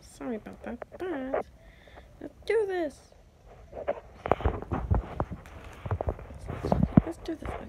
Sorry about that, but let's do this. Let's do this.